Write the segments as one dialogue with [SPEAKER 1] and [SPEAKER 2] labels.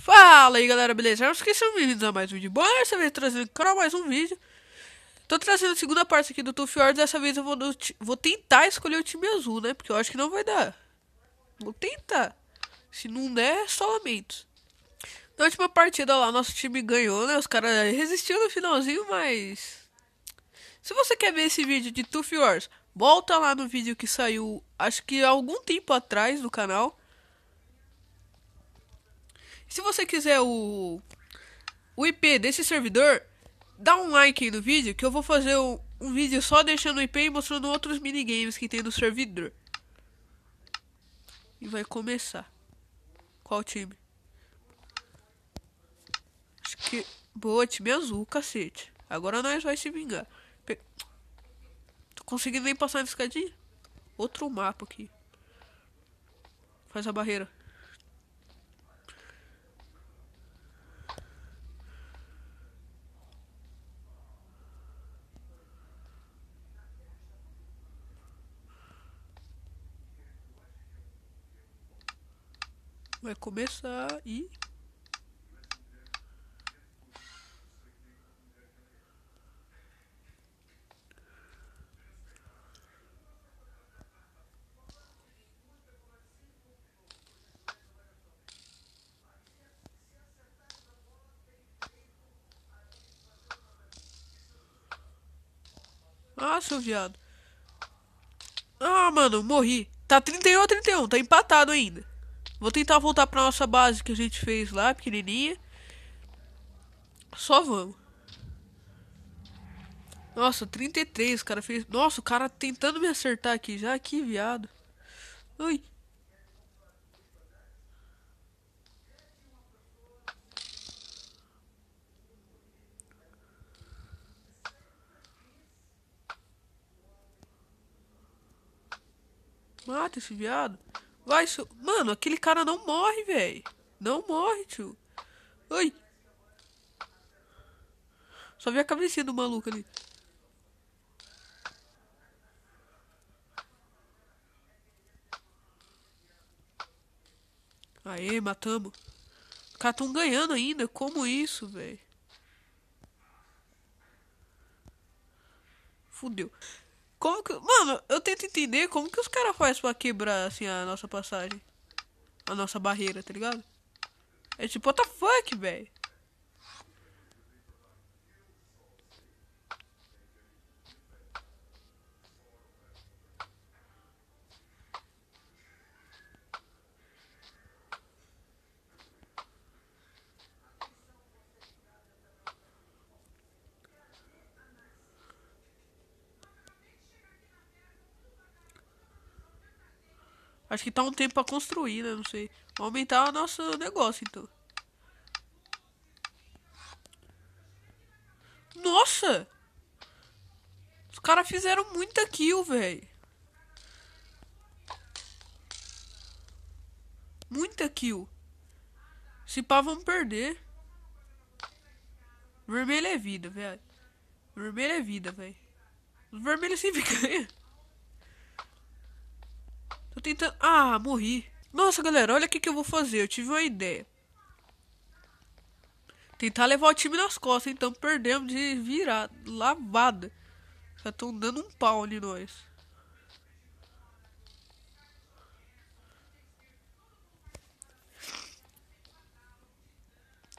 [SPEAKER 1] Fala aí galera, beleza? Esqueci um vídeo a mais um vídeo. Bom, dessa vez trazendo canal mais um vídeo. Tô trazendo a segunda parte aqui do Two Fjords. Dessa vez eu vou, vou tentar escolher o time azul, né? Porque eu acho que não vai dar. Vou tentar. Se não der, só lamentos. Na última partida lá, nosso time ganhou, né? Os caras resistiram no finalzinho, mas. Se você quer ver esse vídeo de Two Fjords, volta lá no vídeo que saiu, acho que há algum tempo atrás no canal. Se você quiser o, o IP desse servidor, dá um like aí no vídeo que eu vou fazer um, um vídeo só deixando o IP e mostrando outros minigames que tem no servidor. E vai começar. Qual time? Acho que... Boa, time azul, cacete. Agora nós vai se vingar. Pe... Tô conseguindo nem passar na escadinha? Outro mapa aqui. Faz a barreira. Vai começar e. Ah, seu viado. Ah, mano, morri. Tá 31 a 31, tá empatado ainda. Vou tentar voltar pra nossa base que a gente fez lá, pequenininha. Só vamos. Nossa, 33, o cara fez... Nossa, o cara tentando me acertar aqui já. Que viado. Ui. Mata esse viado. Vai, seu... Mano, aquele cara não morre, velho. Não morre, tio. Oi. Só vi a cabecinha do maluco ali. Aê, matamos. Os caras tão ganhando ainda. Como isso, velho? Fudeu. Como que. Mano, eu tento entender como que os caras fazem pra quebrar assim a nossa passagem. A nossa barreira, tá ligado? É tipo, what the fuck, velho? Acho que tá um tempo pra construir, né? Não sei. Vou aumentar o nosso negócio, então. Nossa! Os caras fizeram muita kill, velho. Muita kill. Se pá, vamos perder. Vermelho é vida, velho. Vermelho é vida, velho. Os vermelhos sempre ganham tentando... Ah, morri. Nossa, galera, olha o que, que eu vou fazer. Eu tive uma ideia. Tentar levar o time nas costas, então perdemos de virar. Lavada. Já estão dando um pau em nós.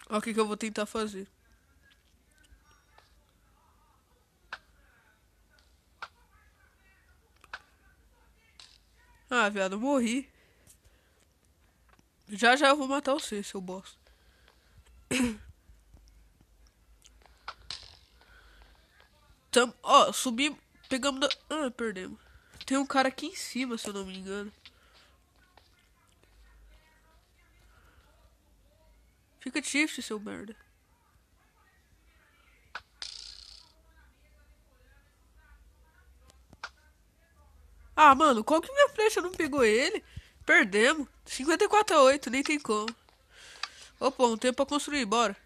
[SPEAKER 1] Olha o que, que eu vou tentar fazer. Ah, viado, morri. Já já eu vou matar você, seu boss. Tam, ó, subi, pegamos da... Ah, perdemos. Tem um cara aqui em cima, se eu não me engano. Fica shift, seu merda. Ah, mano, qual que minha flecha não pegou ele? Perdemos. 54 a 8, nem tem como. Opa, um tempo pra construir, bora.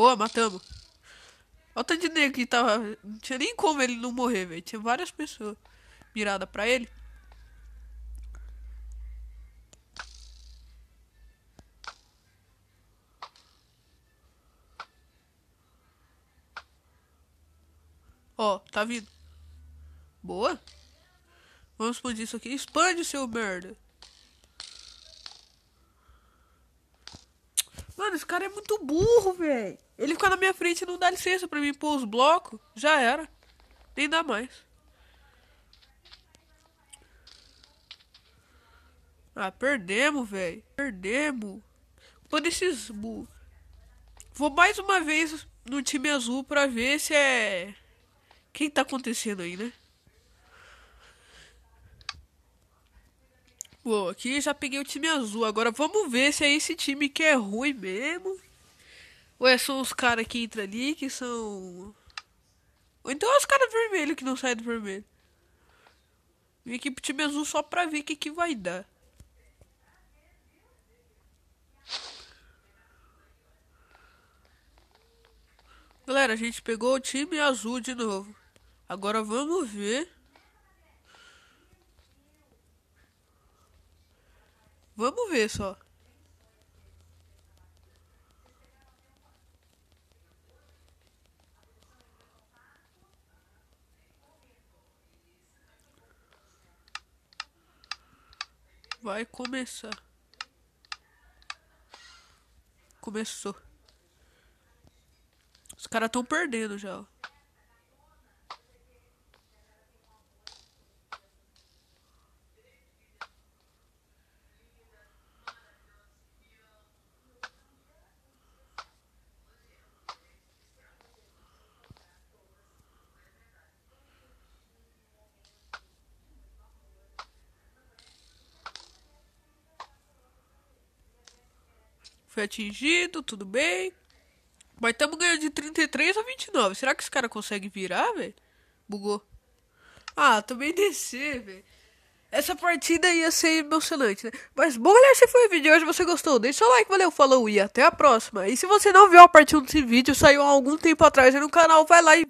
[SPEAKER 1] Boa, matamos. Olha o tanto de negro que tava. Não tinha nem como ele não morrer, velho. Tinha várias pessoas miradas pra ele. Ó, tá vindo. Boa. Vamos expandir isso aqui. Expande, seu merda. Mano, esse cara é muito burro, velho. Ele fica na minha frente e não dá licença pra mim pôr os blocos. Já era. Nem dá mais. Ah, perdemos, velho. Perdemos. Por esses. Vou mais uma vez no time azul pra ver se é que tá acontecendo aí, né? Bom, aqui já peguei o time azul. Agora vamos ver se é esse time que é ruim mesmo. Ou é só os caras que entram ali que são. Ou então é os caras vermelhos que não saem do vermelho. Vim aqui pro time azul só pra ver o que, que vai dar. Galera, a gente pegou o time azul de novo. Agora vamos ver. Vamos ver só. Vai começar. Começou. Os caras estão perdendo já. Ó. Foi atingido, tudo bem. Mas estamos ganhando de 33 a 29. Será que esse cara consegue virar, velho? Bugou. Ah, também descer, velho. Essa partida ia ser emocionante, né? Mas, bom, galera, esse foi o vídeo de hoje. Você gostou, deixa seu like, valeu, falou e até a próxima. E se você não viu a parte 1 desse vídeo, saiu há algum tempo atrás no canal, vai lá e